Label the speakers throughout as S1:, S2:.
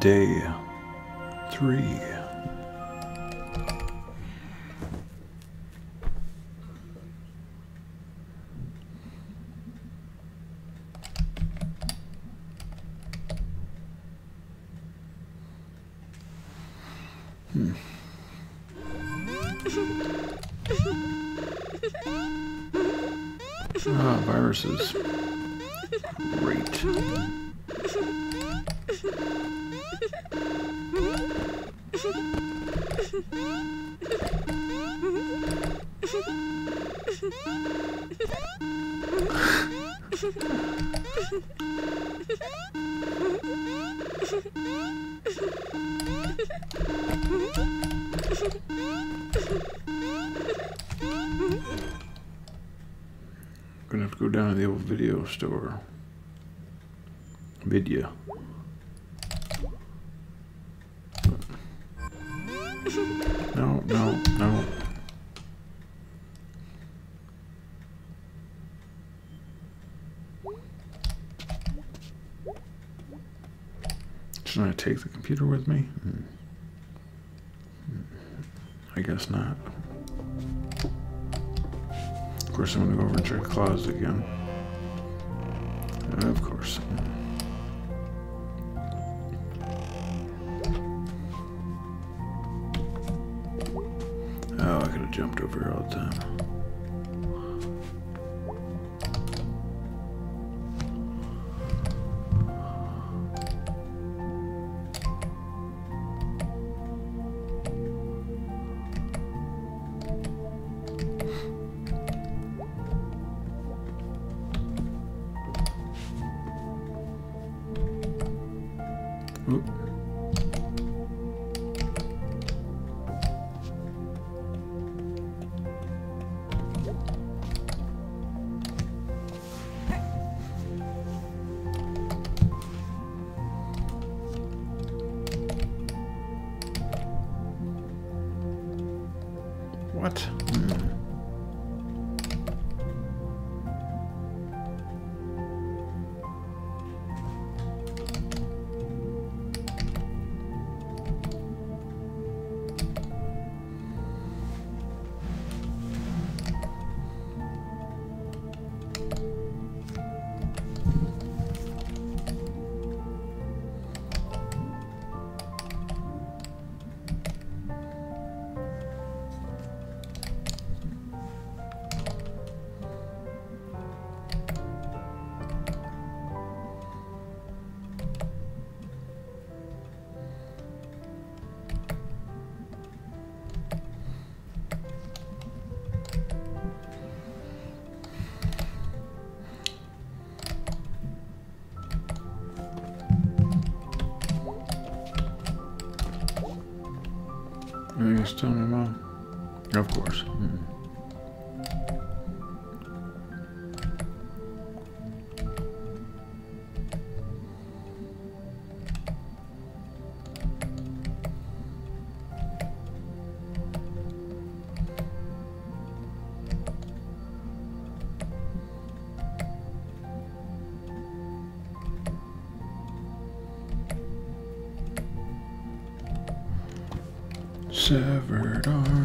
S1: Day three. Hmm. Ah, viruses. Great. Gonna have to go down to the old video store. Video. No, no, no. Should I take the computer with me? Hmm. I guess not. Of course, I'm gonna go over and check the closet again. of course. Jumped over all the time. Still me, Mom? Of course. Hmm. Severed arm.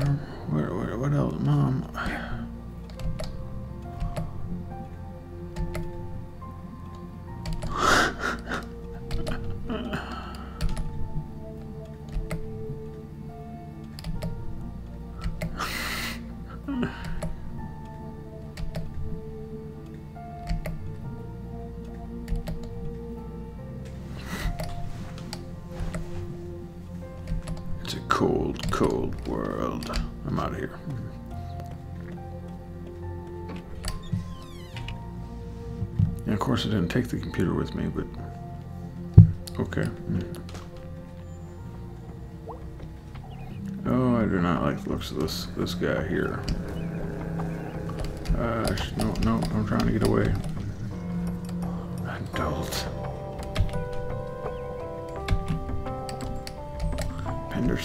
S1: Cold, cold world. I'm out of here. And of course, I didn't take the computer with me, but okay. Oh, I do not like the looks of this this guy here. Uh, no,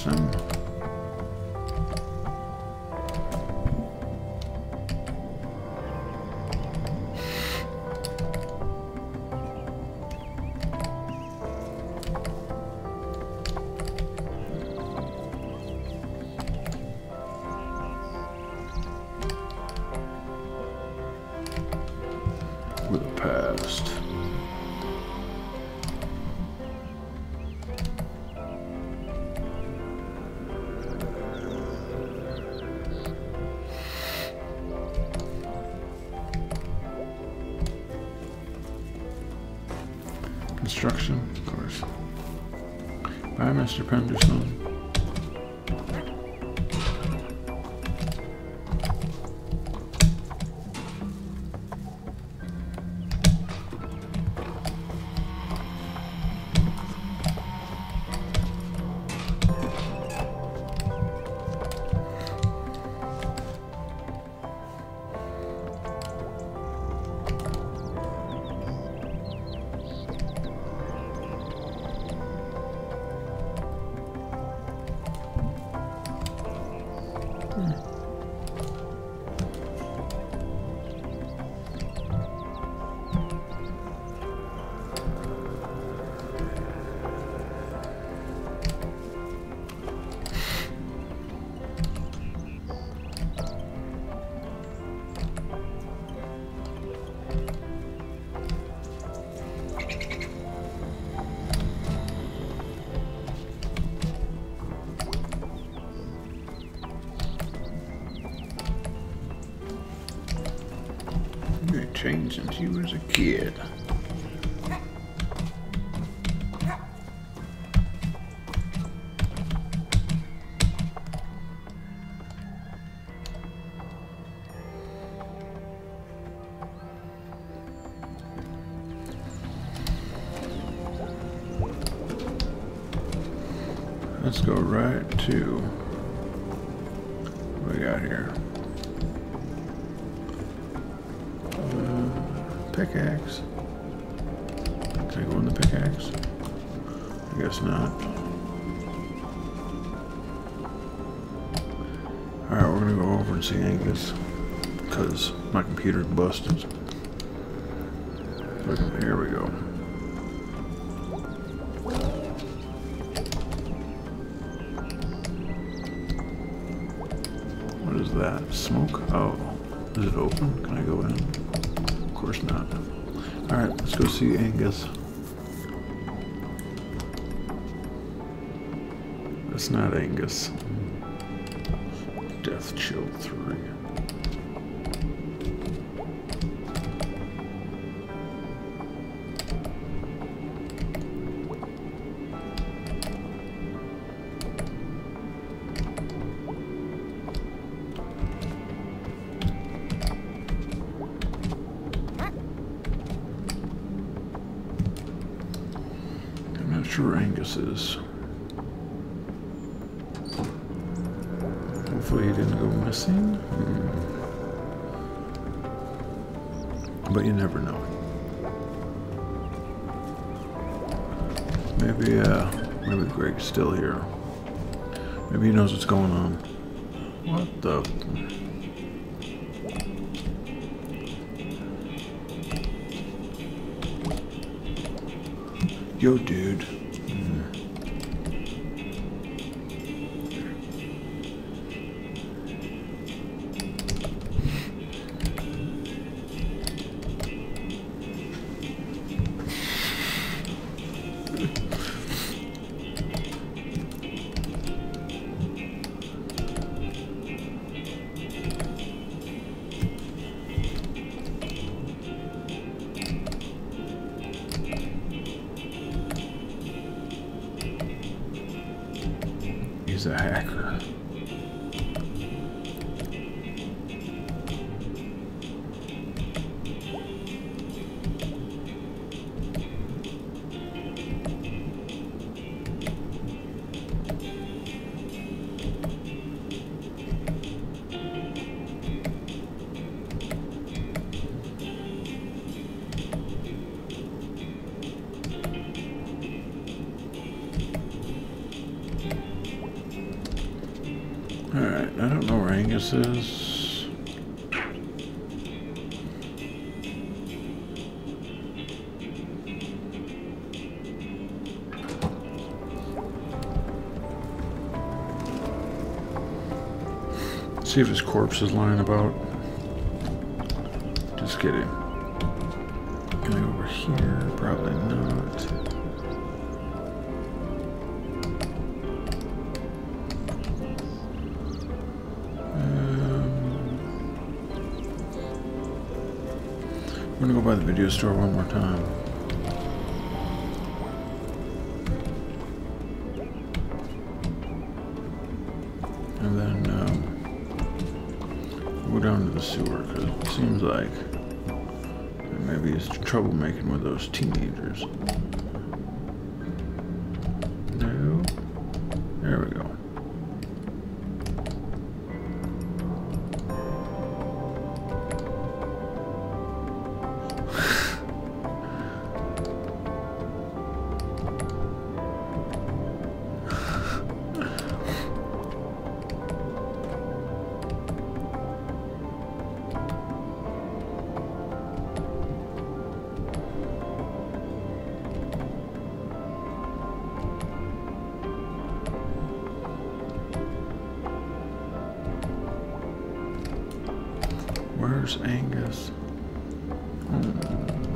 S1: Henderson. Construction, of course. Bye, Mr. Penderson. Changed since you was a kid. Let's go right to what we got here. Pickaxe. Can I go in the pickaxe? I guess not. Alright, we're gonna go over and see Angus. Because my computer's busted. Here we go. What is that? Smoke? Oh. Is it open? Can I go in? Of course not. Alright, let's go see Angus. That's not Angus. Death Chill 3. Sure Angus is. Hopefully he didn't go missing. Hmm. But you never know. Maybe, uh, maybe Gregg's still here. Maybe he knows what's going on. What the? Yo, dude. He's a hacker. Angus is. See if his corpse is lying about. Just kidding. Can I go over here? I'm gonna go by the video store one more time. And then um, go down to the sewer because it seems like maybe it's trouble making with those teenagers. No. There we go. Where's Angus? Uh,